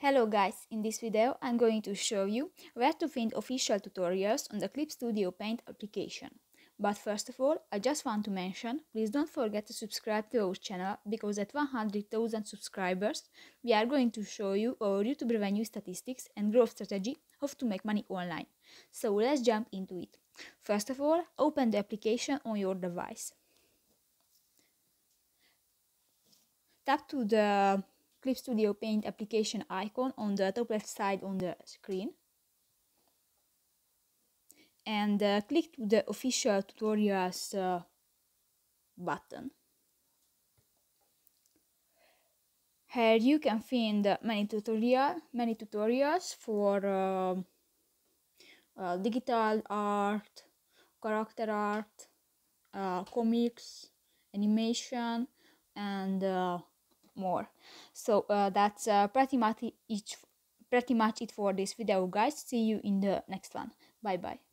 Hello guys, in this video I'm going to show you where to find official tutorials on the Clip Studio Paint application. But first of all, I just want to mention, please don't forget to subscribe to our channel because at 100,000 subscribers we are going to show you our YouTube revenue statistics and growth strategy of to make money online. So let's jump into it. First of all, open the application on your device. Tap to the Clip Studio Paint application icon on the top left side on the screen and uh, click to the official tutorials uh, button. Here you can find many tutorial, many tutorials for uh, uh digital art, character art, uh, comics, animation, and uh, more. So uh, that's uh, pretty much each pretty much it for this video guys. See you in the next one. Bye bye